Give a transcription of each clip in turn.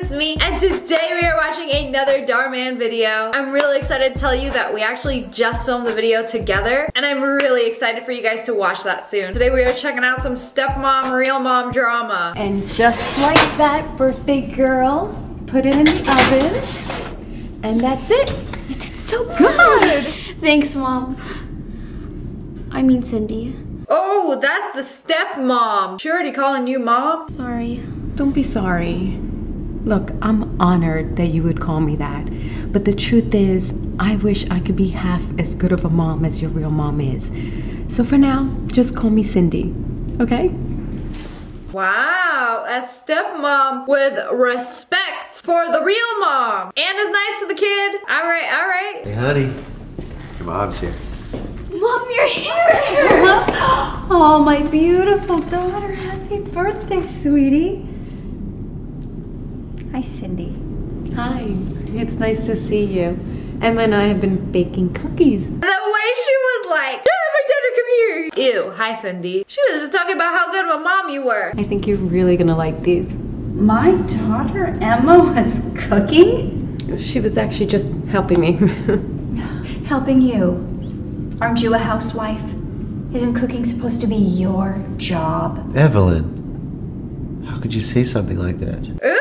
it's me, and today we are watching another Dhar Mann video. I'm really excited to tell you that we actually just filmed the video together, and I'm really excited for you guys to watch that soon. Today we are checking out some stepmom, real mom drama. And just like that, birthday girl, put it in the oven, and that's it. You did so good. Thanks, Mom. I mean Cindy. Oh, that's the stepmom. She already calling you mom? Sorry. Don't be sorry. Look, I'm honored that you would call me that. But the truth is, I wish I could be half as good of a mom as your real mom is. So for now, just call me Cindy, okay? Wow, a stepmom with respect for the real mom and is nice to the kid. All right, all right. Hey, honey. Your mom's here. Mom, you're here! Oh, my beautiful daughter. Happy birthday, sweetie. Hi, Cindy. Hi. It's nice to see you. Emma and I have been baking cookies. The way she was like, yeah, my daughter, come here. Ew, hi Cindy. She was just talking about how good of a mom you were. I think you're really gonna like these. My daughter Emma was cooking? She was actually just helping me. Helping you. Aren't you a housewife? Isn't cooking supposed to be your job? Evelyn. How could you say something like that? Ugh,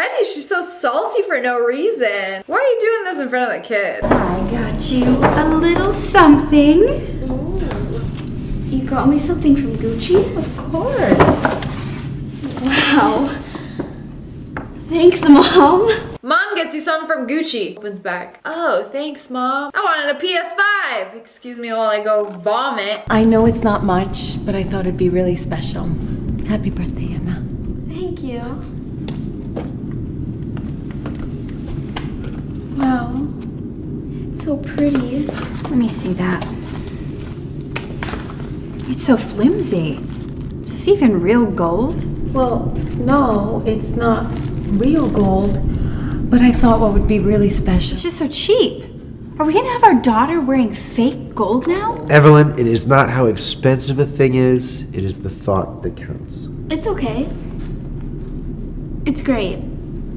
already she's so salty for no reason. Why are you doing this in front of the kid? I got you a little something. You got me something from Gucci? Of course. Wow. Thanks, Mom. Mom gets you something from Gucci. Opens back. Oh, thanks, mom. I wanted a PS5. Excuse me while I go vomit. I know it's not much, but I thought it'd be really special. Happy birthday, Emma. Thank you. Wow. It's so pretty. Let me see that. It's so flimsy. Is this even real gold? Well, no, it's not real gold, but I thought what would be really special. It's just so cheap. Are we gonna have our daughter wearing fake gold now? Evelyn, it is not how expensive a thing is, it is the thought that counts. It's okay. It's great.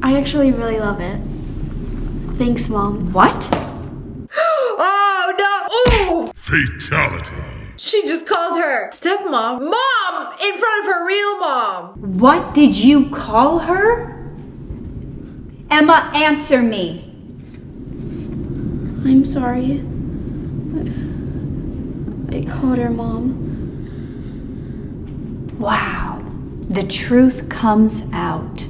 I actually really love it. Thanks, Mom. What? Oh no! Ooh! Fatality. She just called her stepmom mom in front of her real mom. What did you call her? Emma, answer me. I'm sorry. I called her Mom. Wow, the truth comes out.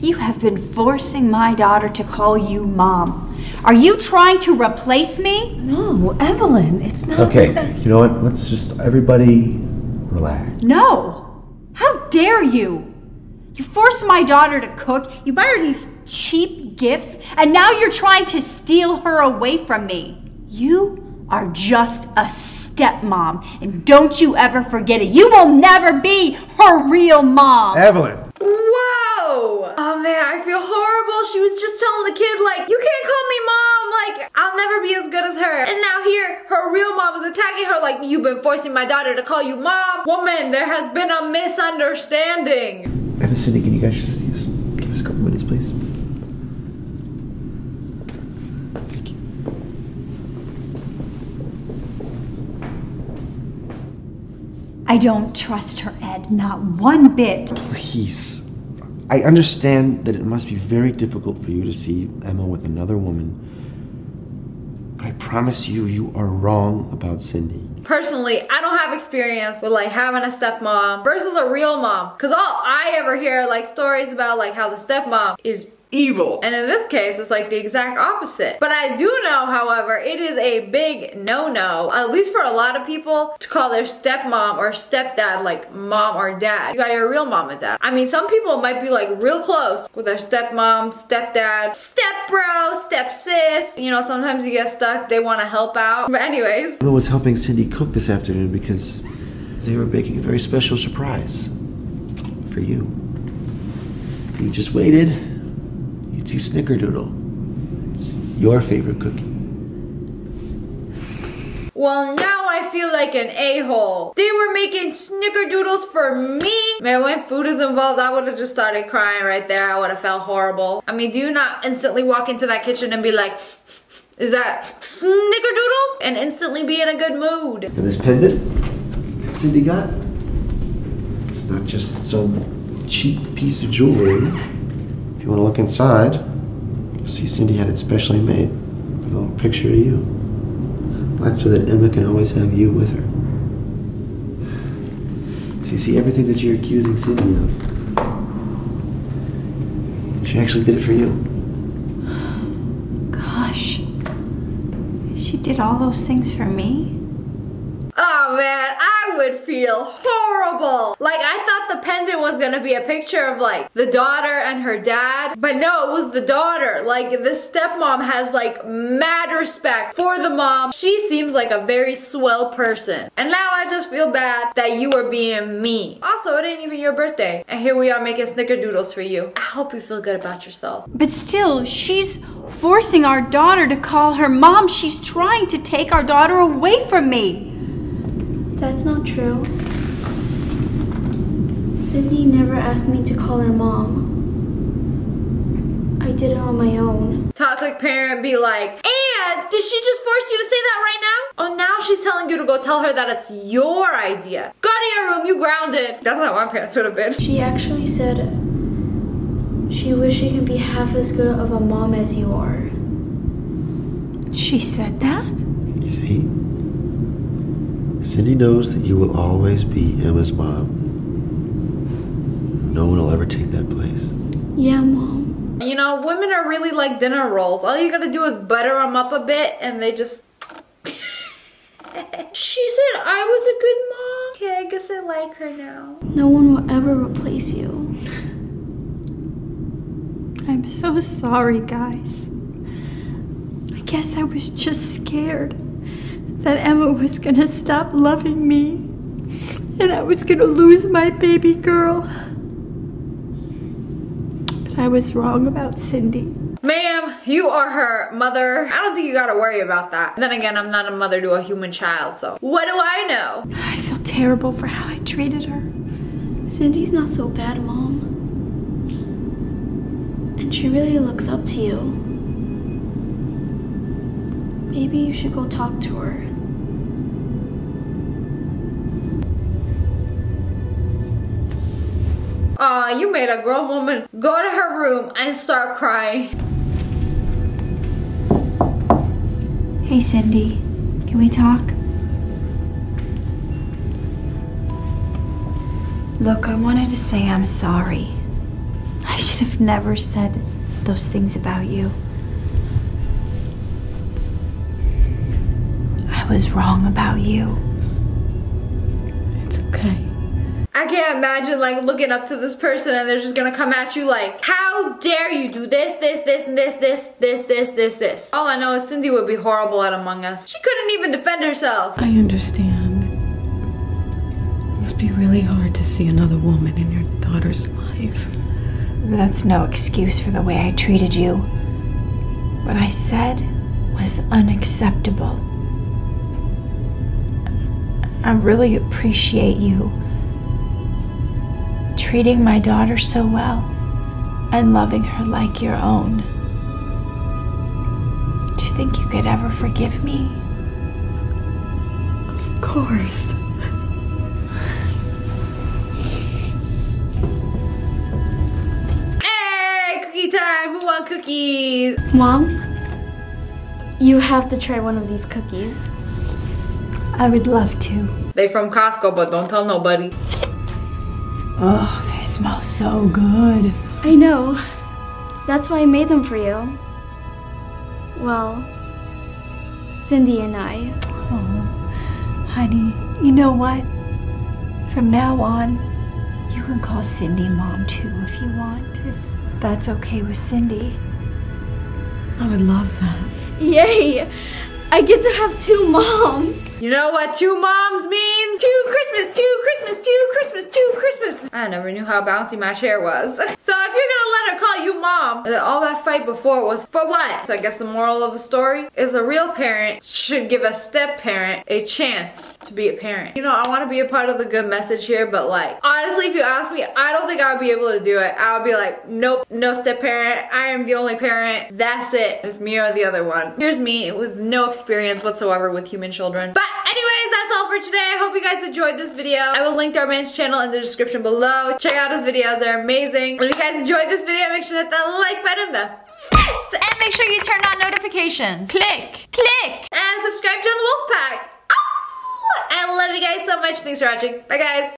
You have been forcing my daughter to call you mom. Are you trying to replace me? No, Evelyn, it's not. Okay, you know what? Let's just everybody relax. No. How dare you? You forced my daughter to cook, you buy her these cheap gifts, and now you're trying to steal her away from me. You are just a stepmom, and don't you ever forget it. You will never be her real mom. Evelyn! Whoa! Oh man, I feel horrible. She was just telling the kid, like, you can't call me mom. Like, I'll never be as good as her. And now here, her real mom is attacking her, like, you've been forcing my daughter to call you mom. Woman, there has been a misunderstanding. Emma, Cindy, can you guys just use, give us a couple minutes, please? Thank you. I don't trust her, Ed, not one bit. Please. I understand that it must be very difficult for you to see Emma with another woman. But I promise you, you are wrong about Cindy. Personally, I don't have experience with like having a stepmom versus a real mom. Cause all I ever hear like stories about like how the stepmom is evil. And in this case, it's like the exact opposite. But I do know, however, it is a big no-no, at least for a lot of people, to call their stepmom or stepdad like mom or dad. You got your real mom and dad. I mean, some people might be like real close with their stepmom, stepdad, stepbro, stepsis. You know, sometimes you get stuck, they want to help out. But anyways, I was helping Cindy cook this afternoon because they were baking a very special surprise for you. You just waited. You'd see Snickerdoodle. It's your favorite cookie. Well, now I feel like an a-hole. They were making snickerdoodles for me. Man, when food is involved, I would have just started crying right there. I would have felt horrible. I mean, do you not instantly walk into that kitchen and be like, is that snickerdoodle? And instantly be in a good mood. And this pendant that Cindy got, it's not just some cheap piece of jewelry. If you want to look inside, you'll see Cindy had it specially made with a little picture of you. That's so that Emma can always have you with her. So you see everything that you're accusing Cindy of. She actually did it for you. Gosh. She did all those things for me? Oh man, I would feel horrible. Like I thought the pendant was gonna be a picture of like the daughter and her dad, but no, it was the daughter. Like this stepmom has like mad respect for the mom. She seems like a very swell person. And now I just feel bad that you were being me. Also, it ain't even your birthday. And here we are making snickerdoodles for you. I hope you feel good about yourself. But still, she's forcing our daughter to call her mom. She's trying to take our daughter away from me. That's not true. Cindy never asked me to call her mom. I did it on my own. Toxic parent be like, and did she just force you to say that right now? Oh, now she's telling you to go tell her that it's your idea. Go to your room, you grounded. That's not my parents would have been. She actually said she wished she could be half as good of a mom as you are. She said that? You see? Cindy knows that you will always be Emma's mom. No one will ever take that place. Yeah, mom. You know, women are really like dinner rolls. All you gotta do is butter them up a bit and they just. she said I was a good mom. Okay, I guess I like her now. No one will ever replace you. I'm so sorry, guys. I guess I was just scared that Emma was gonna stop loving me and I was gonna lose my baby girl. But I was wrong about Cindy. Ma'am, you are her mother. I don't think you gotta worry about that. Then again, I'm not a mother to a human child, so what do I know? I feel terrible for how I treated her. Cindy's not so bad, mom. And she really looks up to you. Maybe you should go talk to her. Aw, you made a grown woman go to her room and start crying. Hey, Cindy, can we talk? Look, I wanted to say I'm sorry. I should have never said those things about you. I was wrong about you. I can't imagine like looking up to this person and they're just gonna come at you like, how dare you do this, this, this, and this, this, this, this, this, this. All I know is Cindy would be horrible at Among Us. She couldn't even defend herself. I understand. It must be really hard to see another woman in your daughter's life. That's no excuse for the way I treated you. What I said was unacceptable. I really appreciate you treating my daughter so well and loving her like your own. Do you think you could ever forgive me? Of course. Hey, cookie time! Who want cookies? Mom, you have to try one of these cookies. I would love to. They from Costco, but don't tell nobody. Oh, they smell so good. I know. That's why I made them for you. Well, Cindy and I. Oh, honey, you know what? From now on, you can call Cindy mom too if you want, if that's okay with Cindy. I would love that. Yay! I get to have two moms. You know what two moms means? Christmas, two Christmas, two Christmas, two Christmas. I never knew how bouncy my chair was. so if you're gonna let her call you mom. All that fight before was for what? So I guess the moral of the story is a real parent should give a step parent a chance to be a parent. You know, I want to be a part of the good message here, but like, honestly, if you ask me, I don't think I would be able to do it. I would be like, nope, no step parent. I am the only parent. That's it. It's me or the other one. Here's me with no experience whatsoever with human children. But all for today. I hope you guys enjoyed this video. I will link to Dhar Mann's channel in the description below. Check out his videos. They're amazing. If you guys enjoyed this video, make sure to hit that like button, the yes, and make sure you turn on notifications. Click, click, and subscribe to the Wolf Pack. Oh, I love you guys so much. Thanks for watching. Bye, guys.